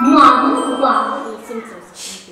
忙活啊！你。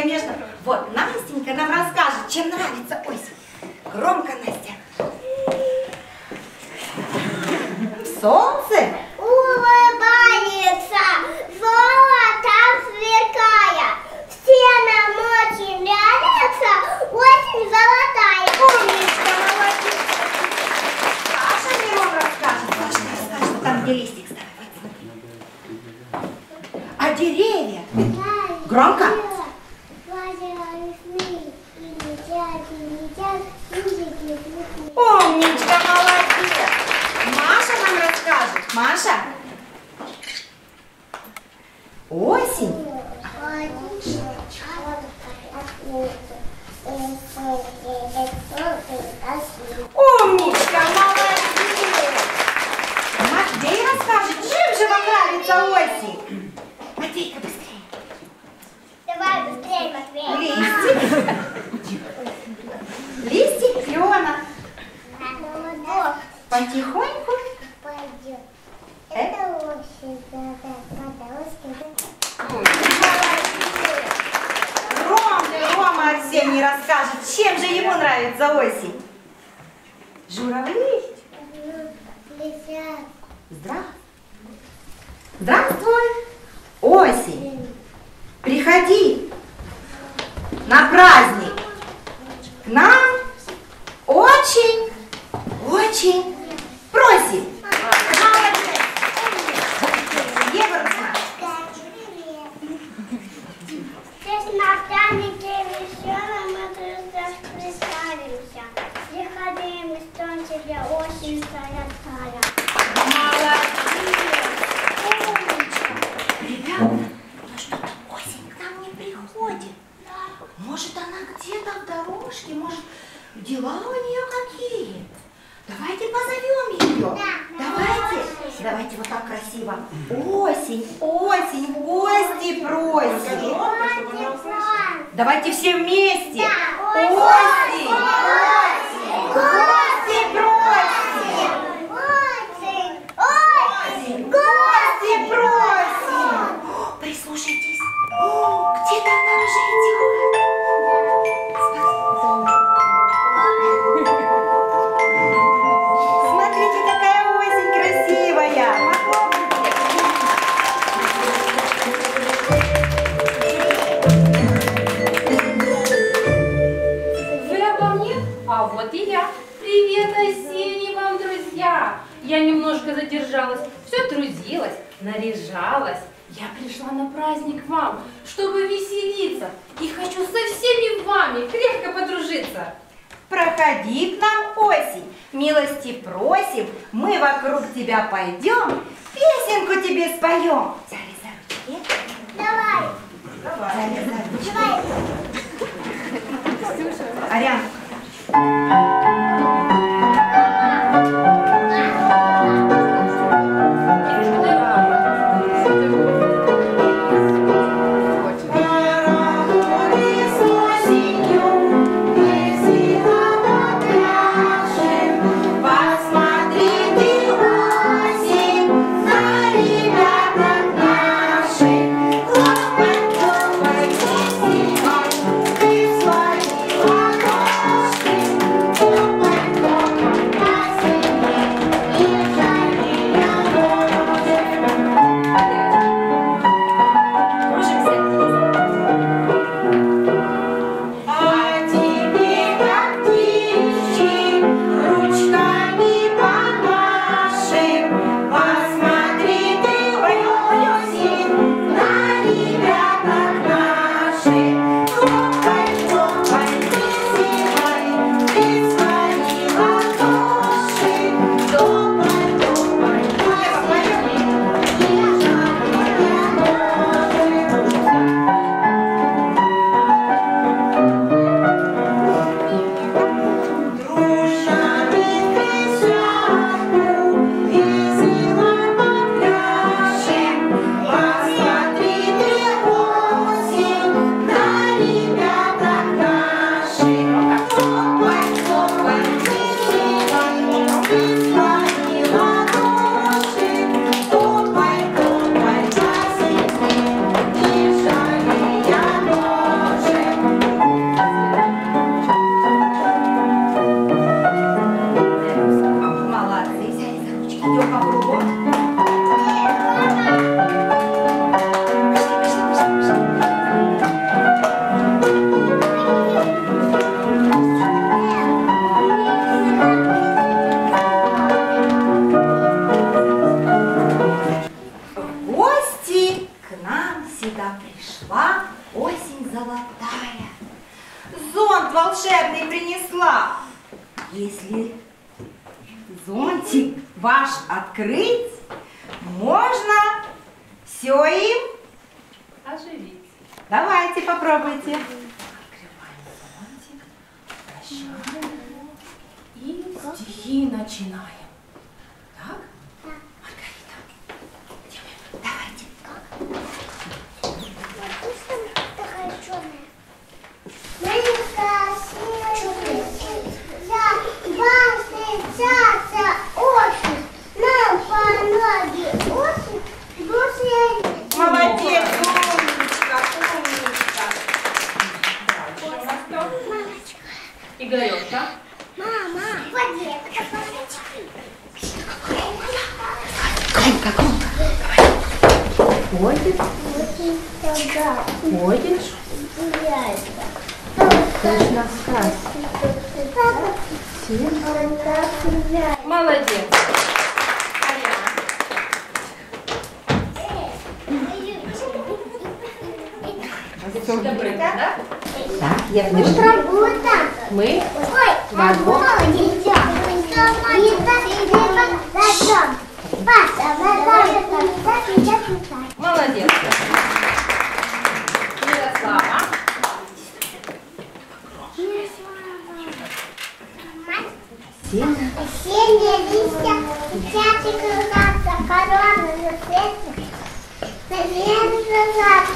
конечно. Вот Настенька нам расскажет, чем нравится осень. расскажет, чем же ему нравится осень. Журавли? Здравствуй. Здравствуй, осень. Приходи на праздник к нам очень, очень праздник вам, чтобы веселиться. И хочу со всеми вами крепко подружиться. Проходи к нам, осень, милости просим, мы вокруг тебя пойдем, песенку тебе споем. Давай. Давай. Давай. Арян.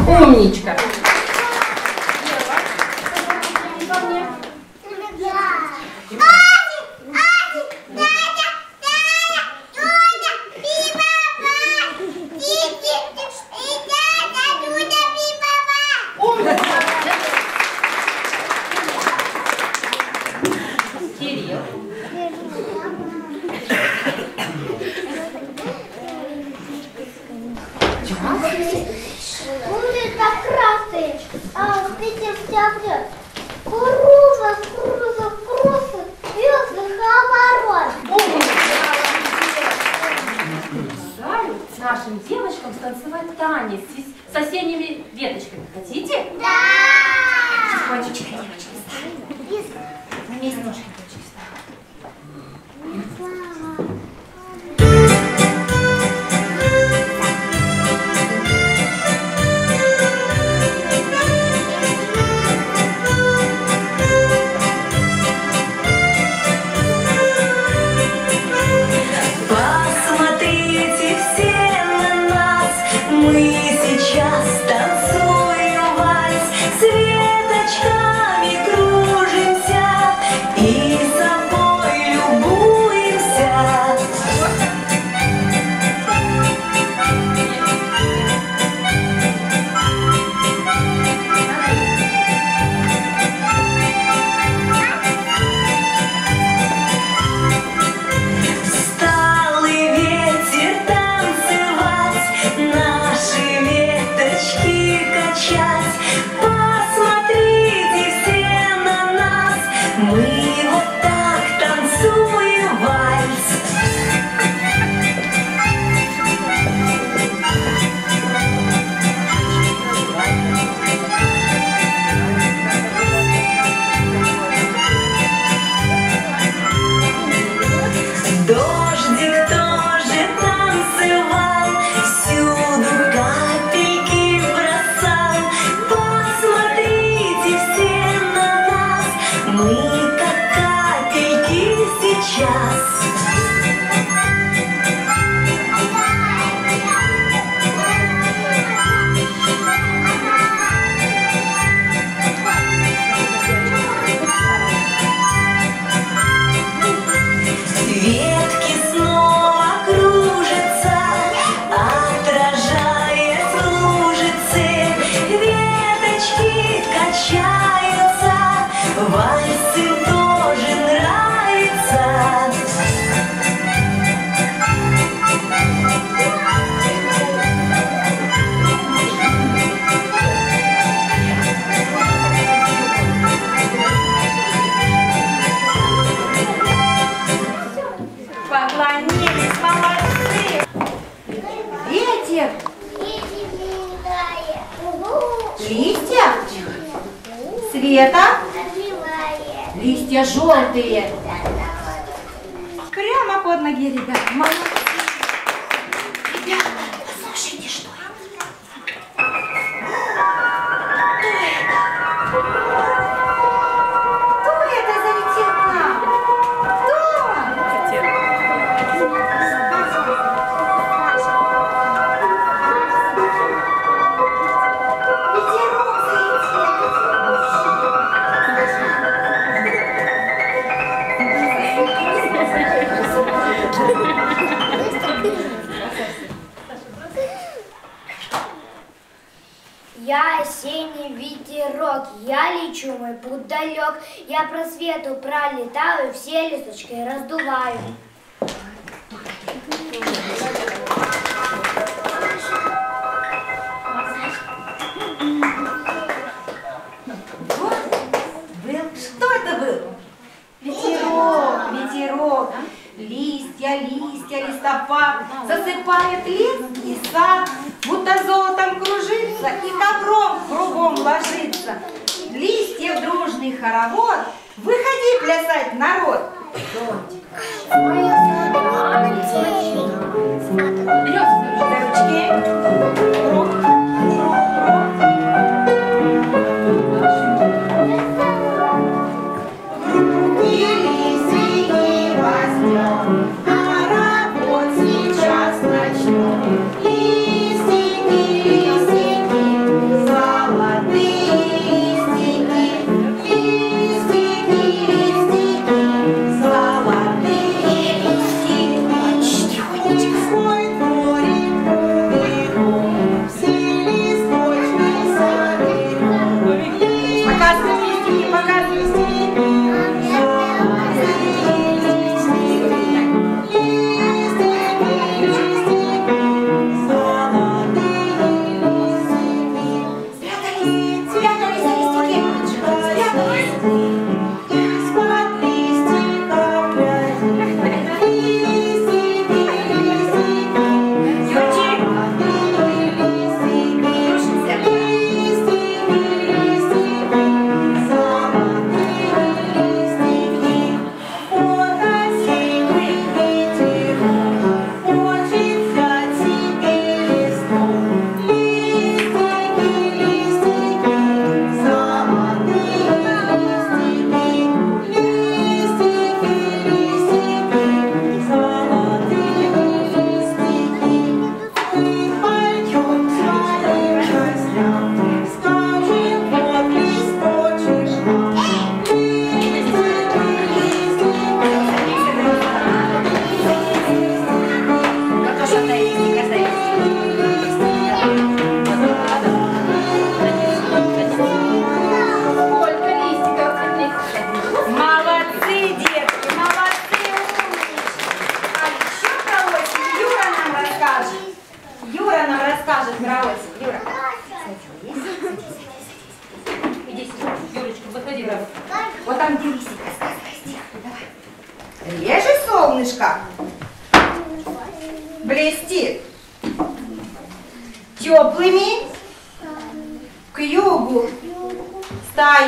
Умничка. Amen.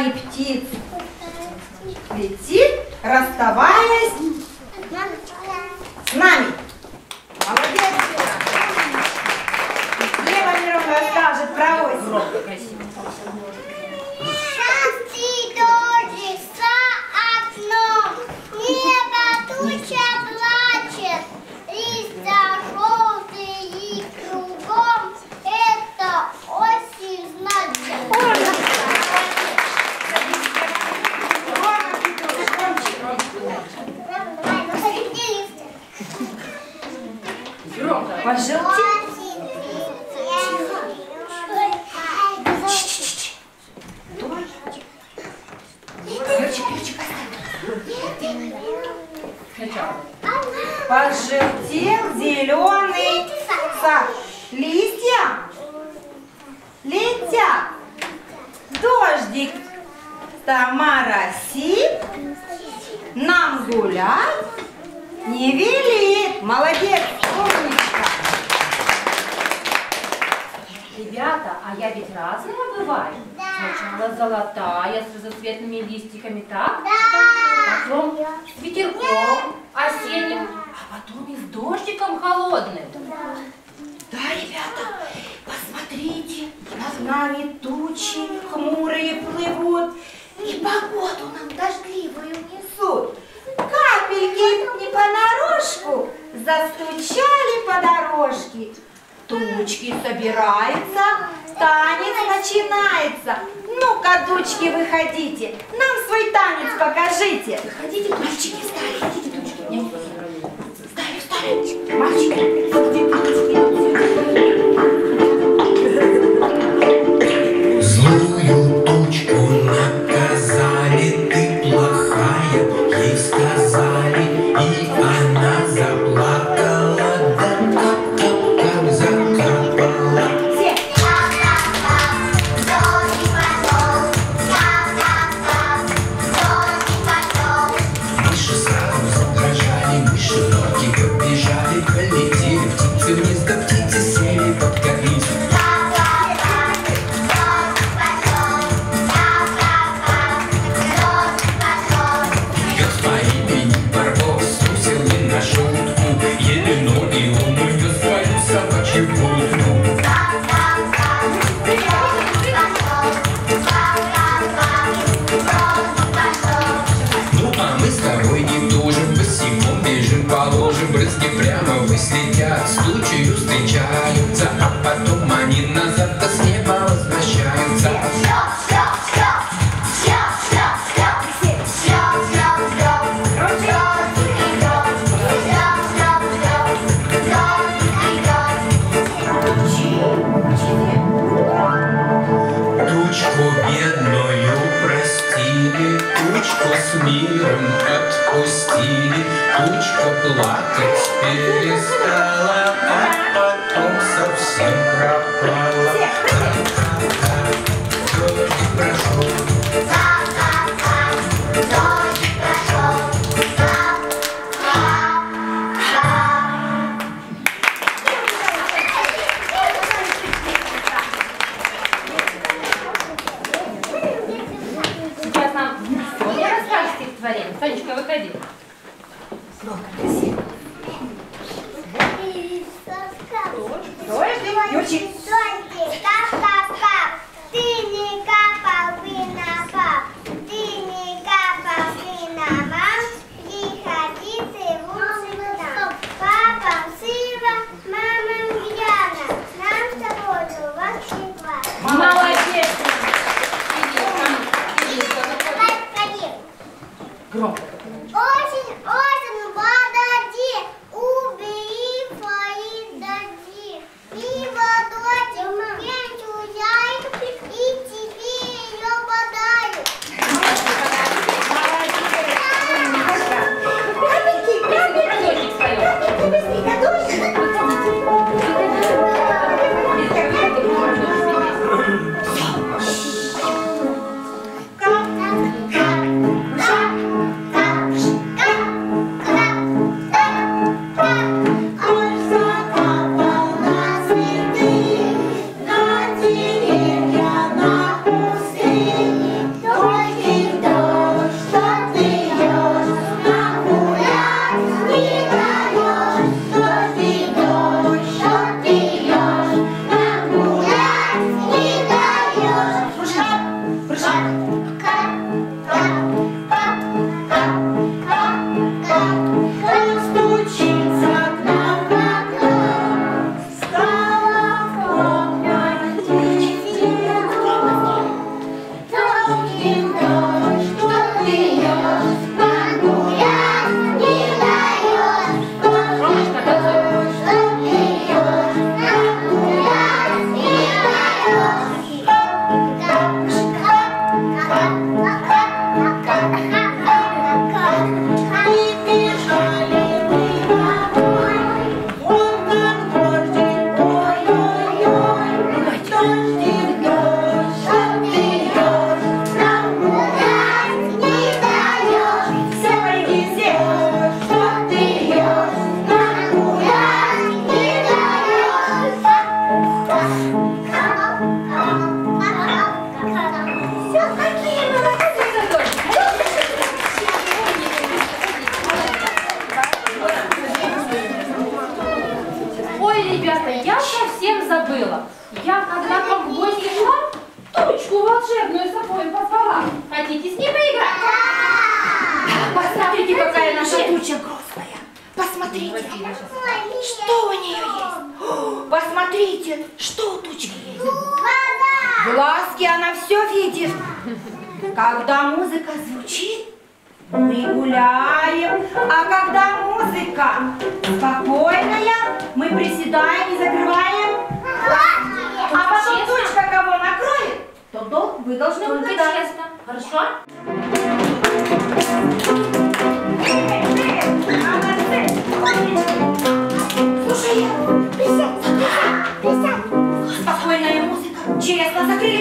и птиц. Летит, расставаясь с нами. Молодец! Ева Миронова скажет про осень. а я ведь разная бываю. Да. Сначала золотая с разноцветными листиками, так? Да. Потом с ветерком осенним, а потом и с дождиком холодным. Да. Да, ребята, посмотрите, над нами тучи хмурые плывут, и погоду нам дождливую несут. Капельки не понарошку застучали по дорожке, Тучки собираются, танец начинается. Ну-ка, дучки, выходите, нам свой танец покажите. Выходите, дучки, встали, идите, дучки. Встали, встали, мальчики.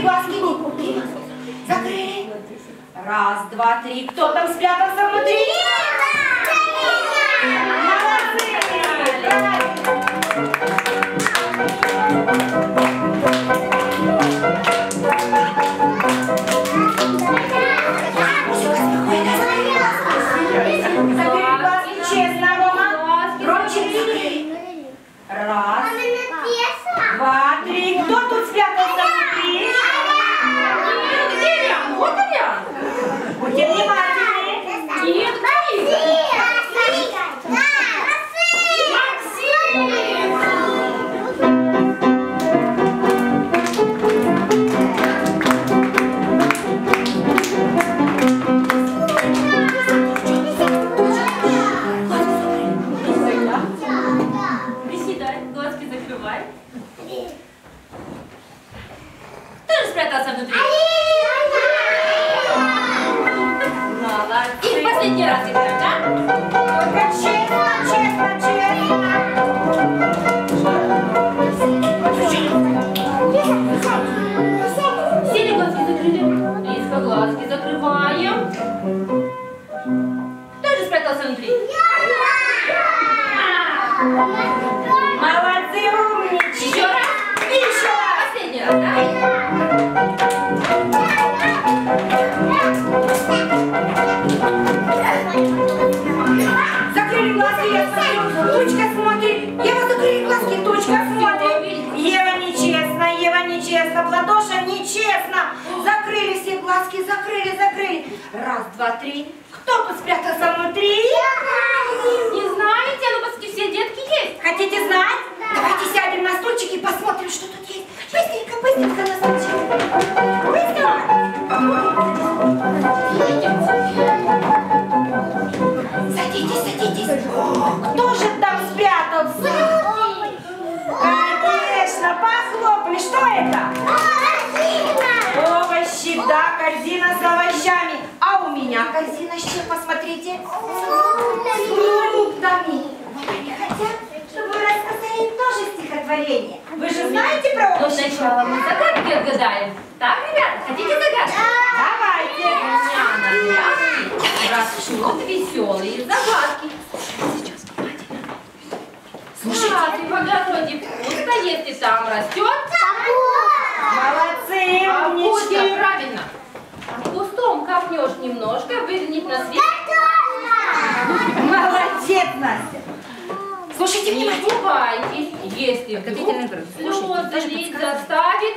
глазки не. Закрыли. Раз, два, три. Кто там спрятался внутри? Молодцы! Правильно. фруктами. Они хотят, чтобы вы рассказали им тоже стихотворение. Вы же знаете про общество? Но сначала мы загадки отгадаем. Так, ребята, хотите загадки? Давайте. Ребята, рассчет веселые загадки. Слушайте, а ты в огороде пусто, если там растет? Молодцы, умнички. А правильно. А кустом копнешь немножко, выглянет на свет. Молодец, Настя! Слушайте внимательно. Не улыбайтесь, если вдруг слезы лить заставит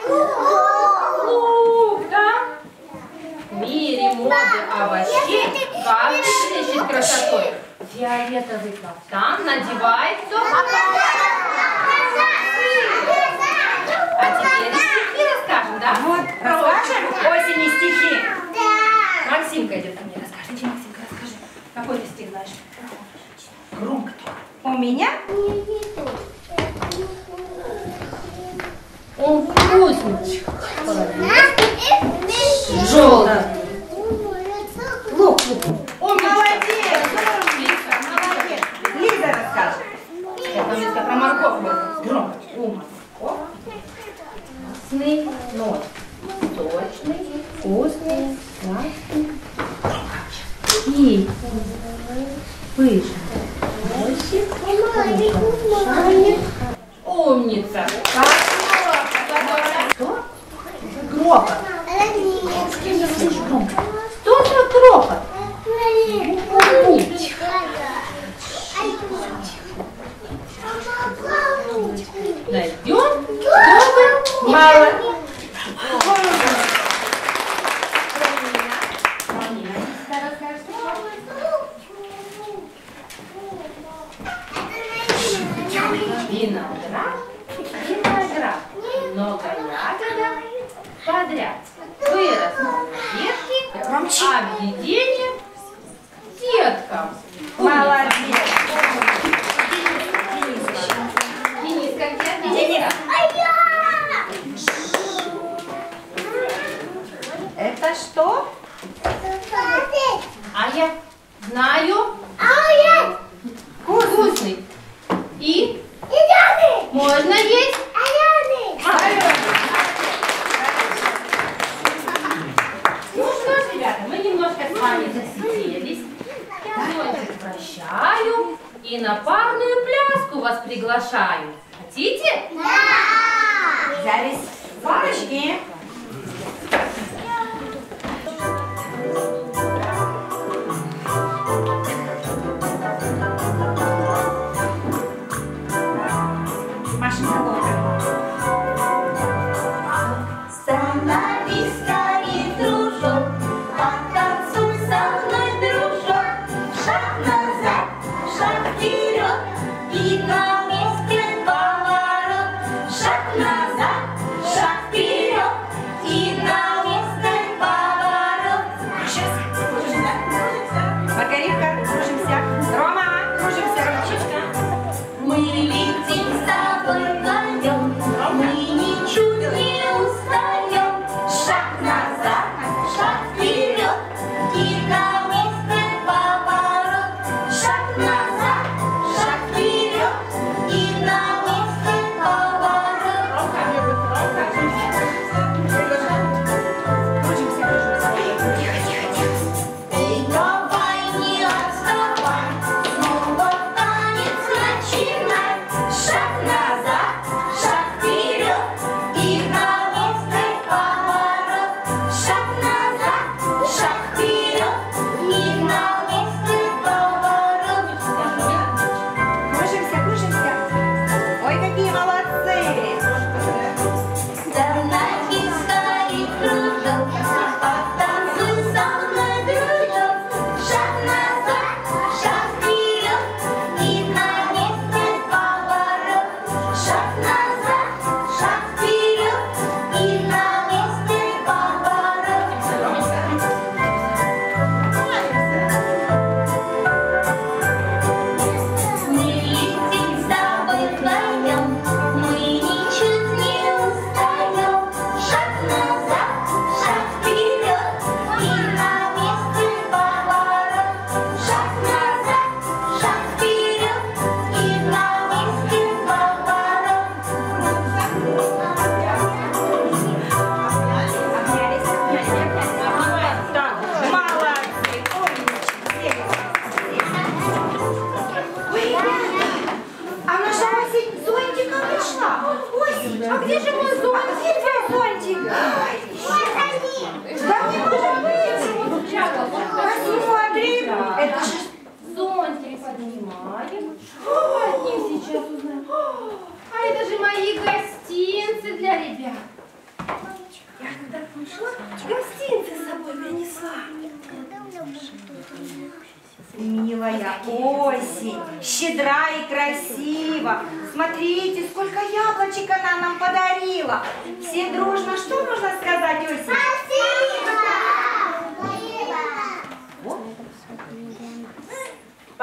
клуб, да? В мире моды овощей каждый ищет красотой. Фиолетовый кафтан надевается... А теперь стихи расскажем, да? Вот, расскажем осени стихи. Да. Максимка идет ко мне. Какой ты стих знаешь? Громко. У меня? Он вкусненький. Желтый.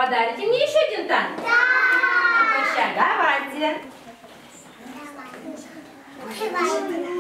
Подарите мне еще один танец? Да! Прощай. Давайте. Песню